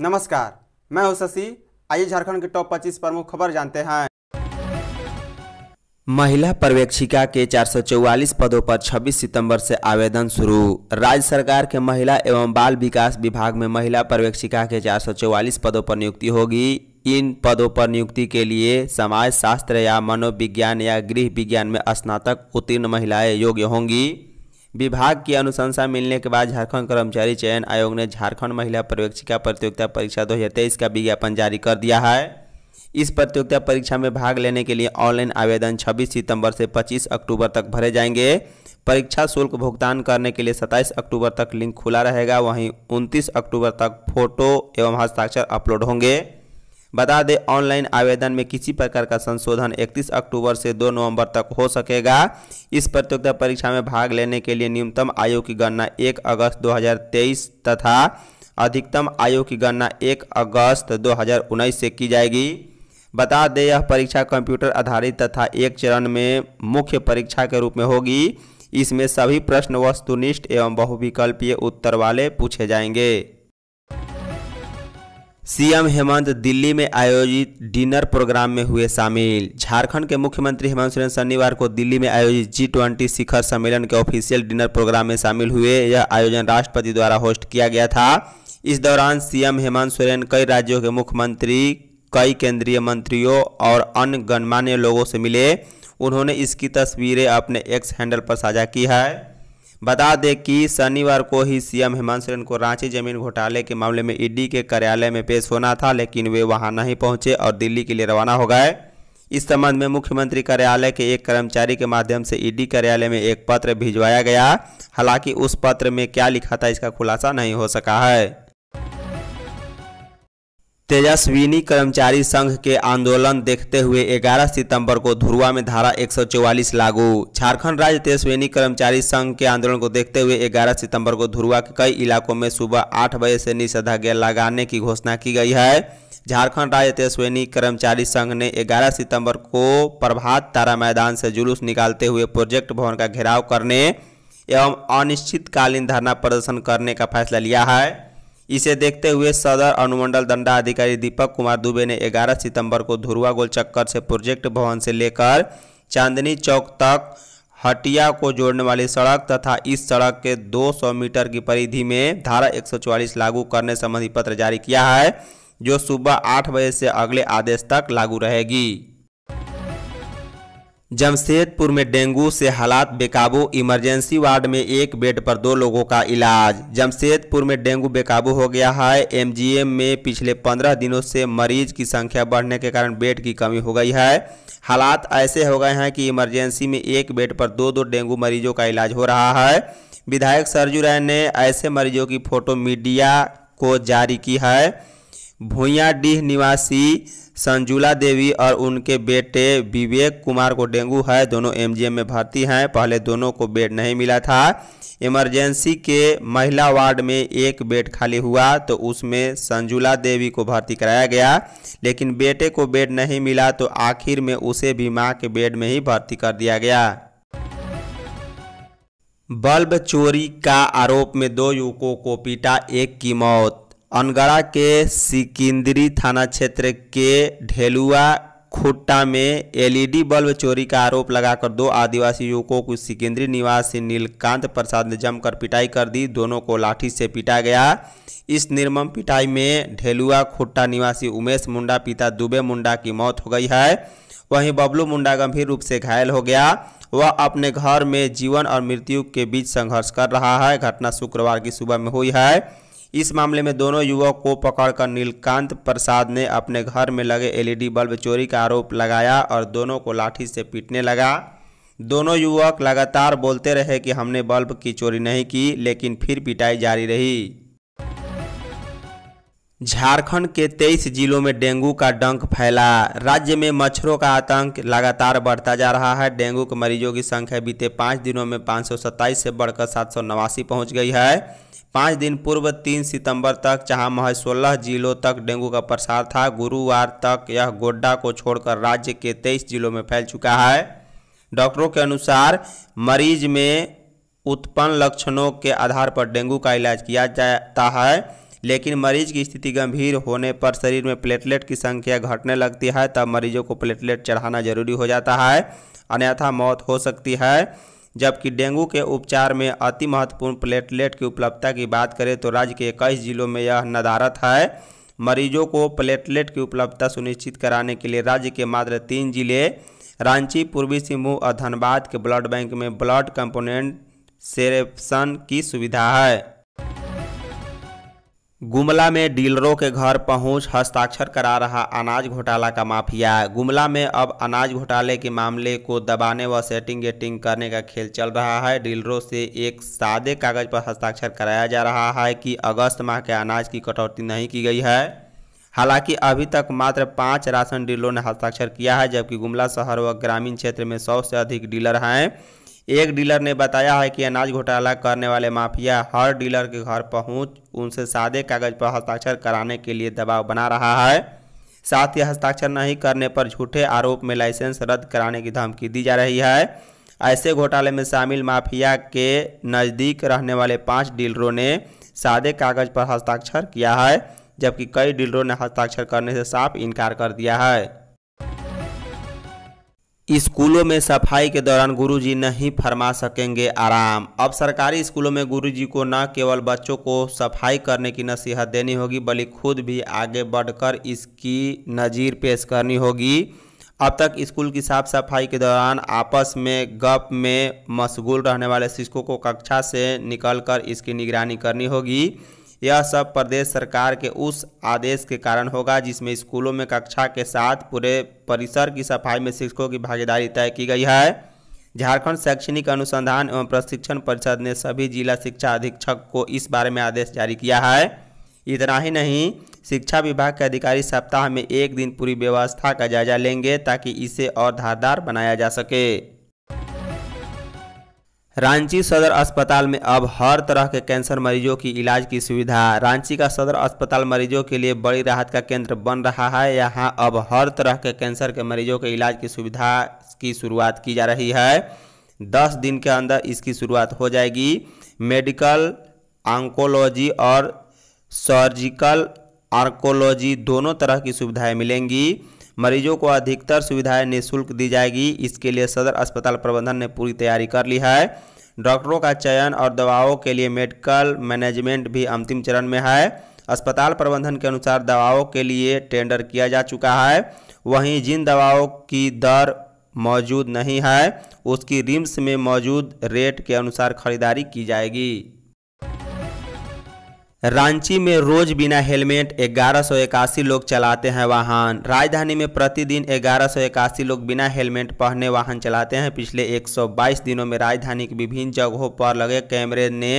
नमस्कार, मैं हूँ शशि। आइए झारखंड के टॉप 25 प्रमुख खबर जानते हैं। महिला पर्यवेक्षिका के 444 पदों पर 26 सितंबर से आवेदन शुरू। राज्य सरकार के महिला एवं बाल विकास विभाग में महिला पर्यवेक्षिका के 444 पदों पर नियुक्ति होगी। इन पदों पर नियुक्ति के लिए समाज शास्त्र या मनोविज्ञान या गृह विज्ञान में स्नातक उत्तीर्ण महिलाएँ योग्य होंगी। विभाग की अनुशंसा मिलने के बाद झारखंड कर्मचारी चयन आयोग ने झारखंड महिला पर्यवेक्षिका प्रतियोगिता परीक्षा 2023 का विज्ञापन जारी कर दिया है। इस प्रतियोगिता परीक्षा में भाग लेने के लिए ऑनलाइन आवेदन 26 सितंबर से 25 अक्टूबर तक भरे जाएँगे। परीक्षा शुल्क भुगतान करने के लिए 27 अक्टूबर तक लिंक खुला रहेगा। वहीं 29 अक्टूबर तक फ़ोटो एवं हस्ताक्षर अपलोड होंगे। बता दें, ऑनलाइन आवेदन में किसी प्रकार का संशोधन 31 अक्टूबर से 2 नवंबर तक हो सकेगा। इस प्रतियोगिता परीक्षा में भाग लेने के लिए न्यूनतम आयु की गणना 1 अगस्त 2023 तथा अधिकतम आयु की गणना 1 अगस्त 2019 से की जाएगी। बता दें, यह परीक्षा कंप्यूटर आधारित तथा एक चरण में मुख्य परीक्षा के रूप में होगी। इसमें सभी प्रश्न, वस्तुनिष्ठ एवं बहुविकल्पीय उत्तर वाले पूछे जाएँगे। सीएम हेमंत दिल्ली में आयोजित डिनर प्रोग्राम में हुए शामिल। झारखंड के मुख्यमंत्री हेमंत सोरेन शनिवार को दिल्ली में आयोजित जी ट्वेंटी शिखर सम्मेलन के ऑफिशियल डिनर प्रोग्राम में शामिल हुए। यह आयोजन राष्ट्रपति द्वारा होस्ट किया गया था। इस दौरान सीएम हेमंत सोरेन कई राज्यों के मुख्यमंत्री, कई केंद्रीय मंत्रियों और अन्य गणमान्य लोगों से मिले। उन्होंने इसकी तस्वीरें अपने एक्स हैंडल पर साझा की है। बता दें कि शनिवार को ही सीएम हेमंत सोरेन को रांची ज़मीन घोटाले के मामले में ईडी के कार्यालय में पेश होना था, लेकिन वे वहाँ नहीं पहुँचे और दिल्ली के लिए रवाना हो गए। इस संबंध में मुख्यमंत्री कार्यालय के एक कर्मचारी के माध्यम से ईडी कार्यालय में एक पत्र भिजवाया गया। हालाँकि उस पत्र में क्या लिखा था, इसका खुलासा नहीं हो सका है। तेजस्विनी कर्मचारी संघ के आंदोलन देखते हुए 11 सितंबर को धुरवा में धारा 144 लागू। झारखंड राज्य तेजस्विनी कर्मचारी संघ के आंदोलन को देखते हुए 11 सितंबर को धुरवा के कई इलाकों में सुबह 8 बजे से निषेधाज्ञा लगाने की घोषणा की गई है। झारखंड राज्य तेजस्विनी कर्मचारी संघ ने 11 सितंबर को प्रभात तारा मैदान से जुलूस निकालते हुए प्रोजेक्ट भवन का घेराव करने एवं अनिश्चितकालीन धरना प्रदर्शन करने का फैसला लिया है। इसे देखते हुए सदर अनुमंडल दंडाधिकारी दीपक कुमार दुबे ने 11 सितंबर को धुरुआ गोल चक्कर से प्रोजेक्ट भवन से लेकर चांदनी चौक तक हटिया को जोड़ने वाली सड़क तथा इस सड़क के 200 मीटर की परिधि में धारा 144 लागू करने संबंधी पत्र जारी किया है, जो सुबह आठ बजे से अगले आदेश तक लागू रहेगी। जमशेदपुर में डेंगू से हालात बेकाबू, इमरजेंसी वार्ड में एक बेड पर दो लोगों का इलाज। जमशेदपुर में डेंगू बेकाबू हो गया है। एमजीएम में पिछले पंद्रह दिनों से मरीज़ की संख्या बढ़ने के कारण बेड की कमी हो गई है। हालात ऐसे हो गए हैं कि इमरजेंसी में एक बेड पर दो दो डेंगू मरीजों का इलाज हो रहा है। विधायक सरजू राय ने ऐसे मरीजों की फ़ोटो मीडिया को जारी की है। भूयाडीह निवासी संजुला देवी और उनके बेटे विवेक कुमार को डेंगू है। दोनों एमजीएम में भर्ती हैं। पहले दोनों को बेड नहीं मिला था। इमरजेंसी के महिला वार्ड में एक बेड खाली हुआ तो उसमें संजुला देवी को भर्ती कराया गया। लेकिन बेटे को बेड नहीं मिला तो आखिर में उसे भी माँ के बेड में ही भर्ती कर दिया गया। बल्ब चोरी का आरोप में दो युवकों को पीटा, एक की मौत। अनगढ़ा के सिकिंदरी थाना क्षेत्र के ढेलुआ खुट्टा में एलईडी बल्ब चोरी का आरोप लगाकर दो आदिवासी युवकों को सिकिंदरी निवासी नीलकांत प्रसाद ने जमकर पिटाई कर दी। दोनों को लाठी से पिटा गया। इस निर्मम पिटाई में ढेलुआ खुट्टा निवासी उमेश मुंडा, पिता दुबे मुंडा की मौत हो गई है। वहीं बबलू मुंडा गंभीर रूप से घायल हो गया। वह अपने घर में जीवन और मृत्यु के बीच संघर्ष कर रहा है। घटना शुक्रवार की सुबह में हुई है। इस मामले में दोनों युवक को पकड़कर नीलकांत प्रसाद ने अपने घर में लगे एलईडी बल्ब चोरी का आरोप लगाया और दोनों को लाठी से पीटने लगा। दोनों युवक लगातार बोलते रहे कि हमने बल्ब की चोरी नहीं की, लेकिन फिर पिटाई जारी रही। झारखंड के 23 जिलों में डेंगू का डंक फैला। राज्य में मच्छरों का आतंक लगातार बढ़ता जा रहा है। डेंगू के मरीजों की संख्या बीते पाँच दिनों में पाँच सौ सत्ताईस से बढ़कर सात पहुँच गई है। पाँच दिन पूर्व तीन सितंबर तक जहाँ महज सोलह जिलों तक डेंगू का प्रसार था। गुरुवार तक यह गोड्डा को छोड़कर राज्य के तेईस जिलों में फैल चुका है। डॉक्टरों के अनुसार मरीज़ में उत्पन्न लक्षणों के आधार पर डेंगू का इलाज किया जाता है, लेकिन मरीज़ की स्थिति गंभीर होने पर शरीर में प्लेटलेट की संख्या घटने लगती है, तब मरीजों को प्लेटलेट चढ़ाना ज़रूरी हो जाता है। अन्यथा मौत हो सकती है। जबकि डेंगू के उपचार में अति महत्वपूर्ण प्लेटलेट की उपलब्धता की बात करें तो राज्य के इक्कीस जिलों में यह नदारत है। मरीजों को प्लेटलेट की उपलब्धता सुनिश्चित कराने के लिए राज्य के मात्र तीन ज़िले, रांची, पूर्वी सिंहभूम और धनबाद के ब्लड बैंक में ब्लड कंपोनेंट सेरेप्शन की सुविधा है। गुमला में डीलरों के घर पहुँच हस्ताक्षर करा रहा अनाज घोटाला का माफिया। गुमला में अब अनाज घोटाले के मामले को दबाने व सेटिंग गेटिंग करने का खेल चल रहा है। डीलरों से एक सादे कागज़ पर हस्ताक्षर कराया जा रहा है कि अगस्त माह के अनाज की कटौती नहीं की गई है। हालाँकि अभी तक मात्र पाँच राशन डीलरों ने हस्ताक्षर किया है, जबकि गुमला शहर व ग्रामीण क्षेत्र में सौ से अधिक डीलर हैं। एक डीलर ने बताया है कि अनाज घोटाला करने वाले माफिया हर डीलर के घर पहुँच, उनसे सादे कागज़ पर हस्ताक्षर कराने के लिए दबाव बना रहा है। साथ ही हस्ताक्षर नहीं करने पर झूठे आरोप में लाइसेंस रद्द कराने की धमकी दी जा रही है। ऐसे घोटाले में शामिल माफिया के नज़दीक रहने वाले पाँच डीलरों ने सादे कागज़ पर हस्ताक्षर किया है, जबकि कई डीलरों ने हस्ताक्षर करने से साफ़ इनकार कर दिया है। स्कूलों में सफ़ाई के दौरान गुरुजी नहीं फरमा सकेंगे आराम। अब सरकारी स्कूलों में गुरुजी को न केवल बच्चों को सफ़ाई करने की नसीहत देनी होगी, बल्कि खुद भी आगे बढ़कर इसकी नज़ीर पेश करनी होगी। अब तक स्कूल की साफ़ सफ़ाई के दौरान आपस में गप में मशगूल रहने वाले शिक्षकों को कक्षा से निकलकर इसकी निगरानी करनी होगी। यह सब प्रदेश सरकार के उस आदेश के कारण होगा, जिसमें स्कूलों में कक्षा के साथ पूरे परिसर की सफ़ाई में शिक्षकों की भागीदारी तय की गई है। झारखंड शैक्षणिक अनुसंधान एवं प्रशिक्षण परिषद ने सभी जिला शिक्षा अधीक्षक को इस बारे में आदेश जारी किया है। इतना ही नहीं, शिक्षा विभाग के अधिकारी सप्ताह में एक दिन पूरी व्यवस्था का जायजा लेंगे, ताकि इसे और धारदार बनाया जा सके। रांची सदर अस्पताल में अब हर तरह के कैंसर मरीजों की इलाज की सुविधा। रांची का सदर अस्पताल मरीजों के लिए बड़ी राहत का केंद्र बन रहा है। यहाँ अब हर तरह के कैंसर के मरीजों के इलाज की सुविधा की शुरुआत की जा रही है। दस दिन के अंदर इसकी शुरुआत हो जाएगी। मेडिकल ऑन्कोलॉजी और सर्जिकल आर्कोलॉजी दोनों तरह की सुविधाएँ मिलेंगी। मरीजों को अधिकतर सुविधाएँ निःशुल्क दी जाएगी। इसके लिए सदर अस्पताल प्रबंधन ने पूरी तैयारी कर ली है। डॉक्टरों का चयन और दवाओं के लिए मेडिकल मैनेजमेंट भी अंतिम चरण में है। अस्पताल प्रबंधन के अनुसार दवाओं के लिए टेंडर किया जा चुका है। वहीं जिन दवाओं की दर मौजूद नहीं है, उसकी रिम्स में मौजूद रेट के अनुसार खरीदारी की जाएगी। रांची में रोज बिना हेलमेट ग्यारह लोग चलाते हैं वाहन। राजधानी में प्रतिदिन ग्यारह लोग बिना हेलमेट पहने वाहन चलाते हैं। पिछले 122 दिनों में राजधानी की विभिन्न जगहों पर लगे कैमरे ने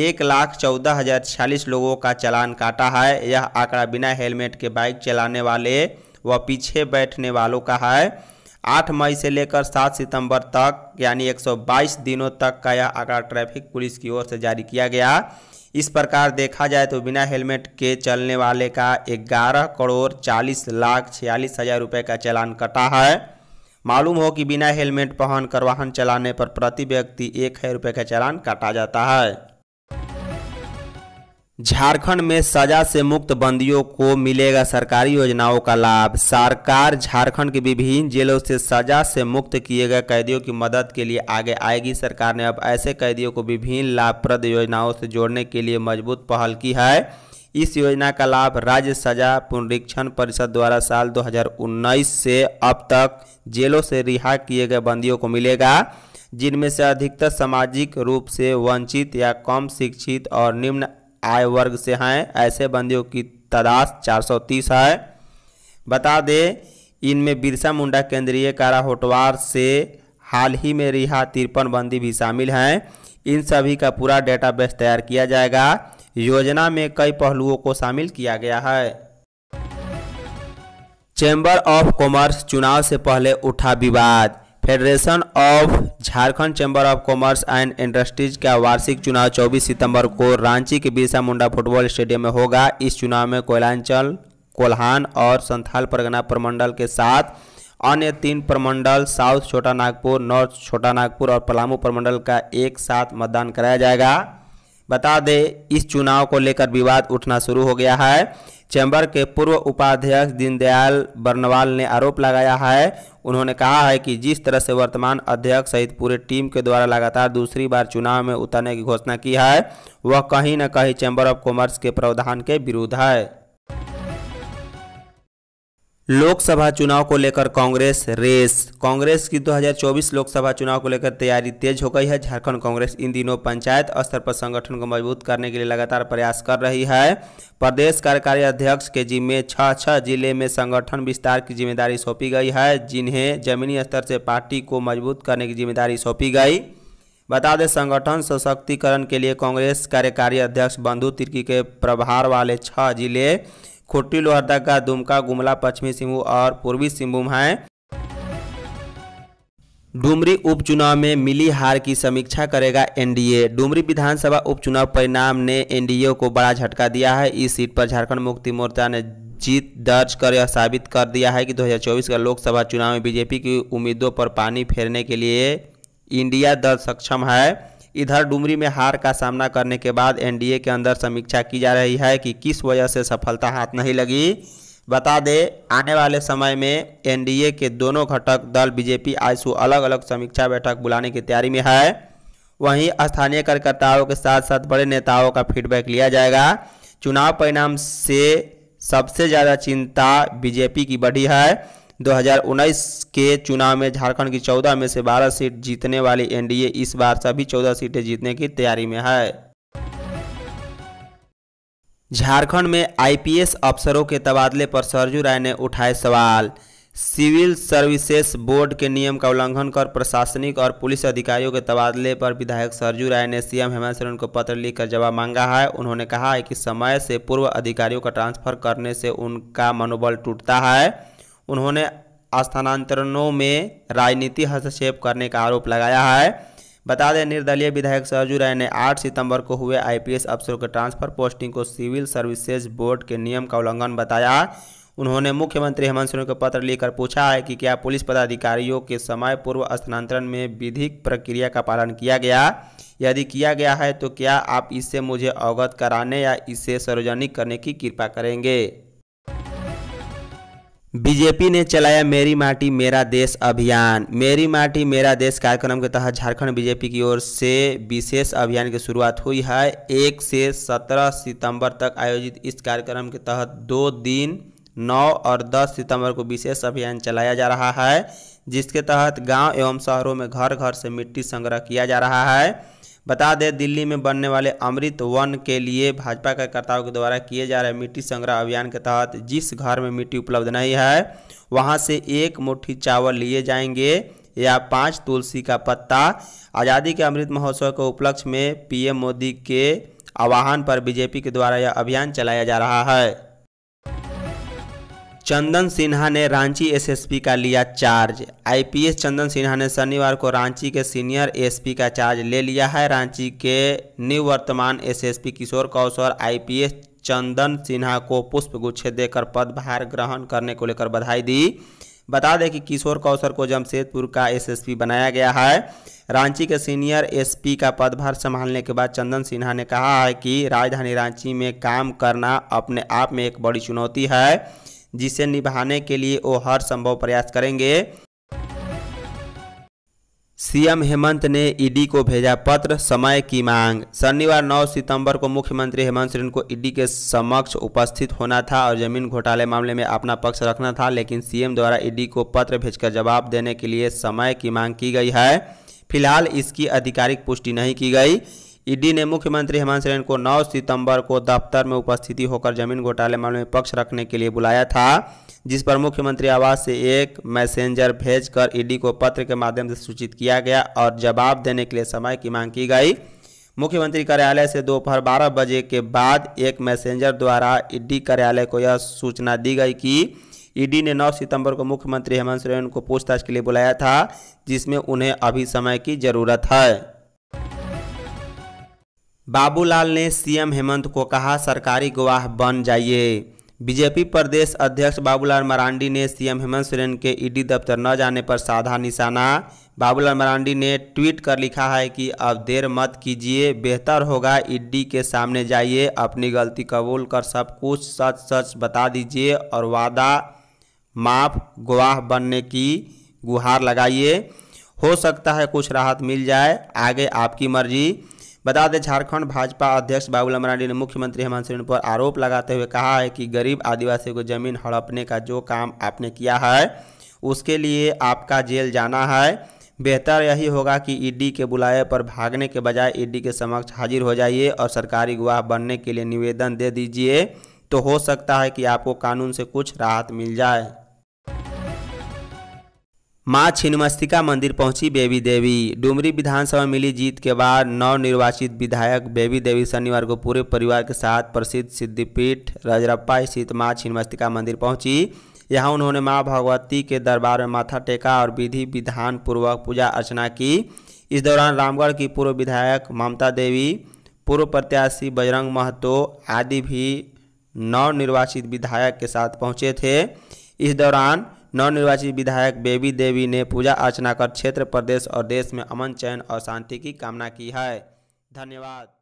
एक लाख चौदह हज़ार छियालीस लोगों का चालान काटा है। यह आंकड़ा बिना हेलमेट के बाइक चलाने वाले व पीछे बैठने वालों का है। आठ मई से लेकर सात सितंबर तक, यानी 122 दिनों तक का यह आंकड़ा ट्रैफ़िक पुलिस की ओर से जारी किया गया। इस प्रकार देखा जाए तो बिना हेलमेट के चलने वाले का 11 करोड़ 40 लाख छियालीस हज़ार रुपये का चालान कटा है। मालूम हो कि बिना हेलमेट पहनकर वाहन चलाने पर प्रति व्यक्ति एक हज़ार रुपये का चालान काटा जाता है। झारखंड में सजा से मुक्त बंदियों को मिलेगा सरकारी योजनाओं का लाभ। सरकार झारखंड के विभिन्न जेलों से सजा से मुक्त किए गए कैदियों की मदद के लिए आगे आएगी। सरकार ने अब ऐसे कैदियों को विभिन्न लाभप्रद योजनाओं से जोड़ने के लिए मज़बूत पहल की है। इस योजना का लाभ राज्य सजा पुनरीक्षण परिषद द्वारा साल 2019 से अब तक जेलों से रिहा किए गए बंदियों को मिलेगा, जिनमें से अधिकतर सामाजिक रूप से वंचित या कम शिक्षित और निम्न आय वर्ग से हैं, ऐसे बंदियों की तादाद 430 है। बता दें, इनमें बिरसा मुंडा केंद्रीय कारा होटवार से हाल ही में रिहा तिरपन बंदी भी शामिल हैं। इन सभी का पूरा डेटाबेस तैयार किया जाएगा। योजना में कई पहलुओं को शामिल किया गया है। चैम्बर ऑफ़ कॉमर्स चुनाव से पहले उठा विवाद। Federation of Jharkhand Chamber of Commerce and Industries का वार्षिक चुनाव 24 सितंबर को रांची के बिरसा मुंडा फुटबॉल स्टेडियम में होगा। इस चुनाव में कोयलांचल, कोल्हान और संथाल परगना प्रमंडल के साथ अन्य तीन प्रमंडल, साउथ छोटा नागपुर, नॉर्थ छोटा नागपुर और पलामू प्रमंडल का एक साथ मतदान कराया जाएगा। बता दें, इस चुनाव को लेकर विवाद उठना शुरू हो गया है। चैम्बर के पूर्व उपाध्यक्ष दीनदयाल बर्नवाल ने आरोप लगाया है। उन्होंने कहा है कि जिस तरह से वर्तमान अध्यक्ष सहित पूरे टीम के द्वारा लगातार दूसरी बार चुनाव में उतरने की घोषणा की है, वह कहीं न कहीं चैम्बर ऑफ़ कॉमर्स के प्रावधान के विरुद्ध है। लोकसभा चुनाव को लेकर कांग्रेस रेस। कांग्रेस की 2024 लोकसभा चुनाव को लेकर तैयारी तेज हो गई है। झारखंड कांग्रेस इन दिनों पंचायत स्तर पर संगठन को मज़बूत करने के लिए लगातार प्रयास कर रही है। प्रदेश कार्यकारी अध्यक्ष के जिम्मे छह छह ज़िले में संगठन विस्तार की ज़िम्मेदारी सौंपी गई है, जिन्हें जमीनी स्तर से पार्टी को मज़बूत करने की ज़िम्मेदारी सौंपी गई। बता दें, संगठन सशक्तिकरण के लिए कांग्रेस कार्यकारी अध्यक्ष बंधु तिर्की के प्रभार वाले छह ज़िले खुट्टी लोहरदगा, दुमका, गुमला, पश्चिमी सिंहभूम और पूर्वी सिंहभूम हैं। डुमरी उपचुनाव में मिली हार की समीक्षा करेगा एनडीए। डुमरी विधानसभा उपचुनाव परिणाम ने एनडीए को बड़ा झटका दिया है। इस सीट पर झारखंड मुक्ति मोर्चा ने जीत दर्ज कर यह साबित कर दिया है कि 2024 का लोकसभा चुनाव में बीजेपी की उम्मीदों पर पानी फेरने के लिए इंडिया दल सक्षम है। इधर डुमरी में हार का सामना करने के बाद एनडीए के अंदर समीक्षा की जा रही है कि किस वजह से सफलता हाथ नहीं लगी। बता दें, आने वाले समय में एनडीए के दोनों घटक दल बीजेपी, आईसू अलग अलग समीक्षा बैठक बुलाने की तैयारी में है। वहीं स्थानीय कार्यकर्ताओं के साथ साथ बड़े नेताओं का फीडबैक लिया जाएगा। चुनाव परिणाम से सबसे ज़्यादा चिंता बीजेपी की बढ़ी है। 2019 के चुनाव में झारखंड की 14 में से 12 सीट जीतने वाली एनडीए इस बार सभी 14 सीटें जीतने की तैयारी में है। झारखंड में आईपीएस अफसरों के तबादले पर सरजू राय ने उठाए सवाल। सिविल सर्विसेज़ बोर्ड के नियम का उल्लंघन कर प्रशासनिक और पुलिस अधिकारियों के तबादले पर विधायक सरजू राय ने सीएम हेमंत सोरेन को पत्र लिखकर जवाब मांगा है। उन्होंने कहा है कि समय से पूर्व अधिकारियों का ट्रांसफ़र करने से उनका मनोबल टूटता है। उन्होंने स्थानांतरणों में राजनीति हस्तक्षेप करने का आरोप लगाया है। बता दें, निर्दलीय विधायक सरजू राय ने 8 सितंबर को हुए आईपीएस अफसरों के ट्रांसफ़र पोस्टिंग को सिविल सर्विसेज़ बोर्ड के नियम का उल्लंघन बताया। उन्होंने मुख्यमंत्री हेमंत सोरेन को पत्र लिखकर पूछा है कि क्या पुलिस पदाधिकारियों के समय पूर्व स्थानांतरण में विधिक प्रक्रिया का पालन किया गया? यदि किया गया है तो क्या आप इससे मुझे अवगत कराने या इसे सार्वजनिक करने की कृपा करेंगे? बीजेपी ने चलाया मेरी माटी, मेरा देश अभियान। मेरी माटी, मेरा देश कार्यक्रम के तहत झारखंड बीजेपी की ओर से विशेष अभियान की शुरुआत हुई है। एक से सत्रह सितंबर तक आयोजित इस कार्यक्रम के तहत दो दिन, नौ और दस सितंबर को विशेष अभियान चलाया जा रहा है, जिसके तहत गाँव एवं शहरों में घर घर से मिट्टी संग्रह किया जा रहा है। बता दें, दिल्ली में बनने वाले अमृत वन के लिए भाजपा कार्यकर्ताओं के द्वारा किए जा रहे मिट्टी संग्रह अभियान के तहत जिस घर में मिट्टी उपलब्ध नहीं है, वहाँ से एक मुट्ठी चावल लिए जाएँगे या पाँच तुलसी का पत्ता। आज़ादी के अमृत महोत्सव के उपलक्ष्य में पीएम मोदी के आह्वान पर बीजेपी के द्वारा यह अभियान चलाया जा रहा है। चंदन सिन्हा ने रांची एसएसपी का लिया चार्ज। आईपीएस चंदन सिन्हा ने शनिवार को रांची के सीनियर एसपी का चार्ज ले लिया है। रांची के निवर्तमान एसएसपी किशोर कौशल आईपीएस चंदन सिन्हा को पुष्प गुच्छे देकर पदभार ग्रहण करने को लेकर बधाई दी। बता दें कि किशोर कौशल को जमशेदपुर का एसएसपी बनाया गया है। रांची के सीनियर एसपी का पदभार संभालने के बाद चंदन सिन्हा ने कहा है कि राजधानी रांची में काम करना अपने आप में एक बड़ी चुनौती है। जिसे निभाने के लिए वो हर संभव प्रयास करेंगे। सीएम हेमंत ने ईडी को भेजा पत्र, समय की मांग। शनिवार 9 सितंबर को मुख्यमंत्री हेमंत सोरेन को ईडी के समक्ष उपस्थित होना था और ज़मीन घोटाले मामले में अपना पक्ष रखना था, लेकिन सीएम द्वारा ईडी को पत्र भेजकर जवाब देने के लिए समय की मांग की गई है। फ़िलहाल इसकी आधिकारिक पुष्टि नहीं की गई। ईडी ने मुख्यमंत्री हेमंत सोरेन को 9 सितंबर को दफ्तर में उपस्थिति होकर ज़मीन घोटाले मामले में पक्ष रखने के लिए बुलाया था, जिस पर मुख्यमंत्री आवास से एक मैसेंजर भेजकर ईडी को पत्र के माध्यम से सूचित किया गया और जवाब देने के लिए समय की मांग की गई। मुख्यमंत्री कार्यालय से दोपहर 12 बजे के बाद एक मैसेंजर द्वारा ईडी कार्यालय को यह सूचना दी गई कि ईडी ने 9 सितंबर को मुख्यमंत्री हेमंत सोरेन को पूछताछ के लिए बुलाया था, जिसमें उन्हें अभी समय की ज़रूरत है। बाबूलाल ने सीएम हेमंत को कहा, सरकारी गवाह बन जाइए। बीजेपी प्रदेश अध्यक्ष बाबूलाल मरांडी ने सीएम हेमंत सोरेन के ईडी दफ्तर न जाने पर साधा निशाना। बाबूलाल मरांडी ने ट्वीट कर लिखा है कि, अब देर मत कीजिए, बेहतर होगा ईडी के सामने जाइए, अपनी गलती कबूल कर सब कुछ सच सच बता दीजिए और वादा माफ़ गवाह बनने की गुहार लगाइए। हो सकता है कुछ राहत मिल जाए, आगे आपकी मर्ज़ी। बता दें, झारखंड भाजपा अध्यक्ष बाबूलाल मरांडी ने मुख्यमंत्री हेमंत सोरेन पर आरोप लगाते हुए कहा है कि गरीब आदिवासियों को ज़मीन हड़पने का जो काम आपने किया है, उसके लिए आपका जेल जाना है। बेहतर यही होगा कि ईडी के बुलाए पर भागने के बजाय ईडी के समक्ष हाजिर हो जाइए और सरकारी गवाह बनने के लिए निवेदन दे दीजिए। तो हो सकता है कि आपको कानून से कुछ राहत मिल जाए। माँ छिन्नमस्तिका मंदिर पहुँची बेबी देवी। डुमरी विधानसभा मिली जीत के बाद नवनिर्वाचित विधायक बेबी देवी शनिवार को पूरे परिवार के साथ प्रसिद्ध सिद्धिपीठ रजरप्पा स्थित माँ छिन्नमस्तिका मंदिर पहुँची। यहाँ उन्होंने माँ भगवती के दरबार में माथा टेका और विधि विधान पूर्वक पूजा अर्चना की। इस दौरान रामगढ़ की पूर्व विधायक ममता देवी, पूर्व प्रत्याशी बजरंग महतो आदि भी नवनिर्वाचित विधायक के साथ पहुँचे थे। इस दौरान नवनिर्वाचित विधायक बेबी देवी ने पूजा अर्चना कर क्षेत्र, प्रदेश और देश में अमन चयन और शांति की कामना की है। धन्यवाद।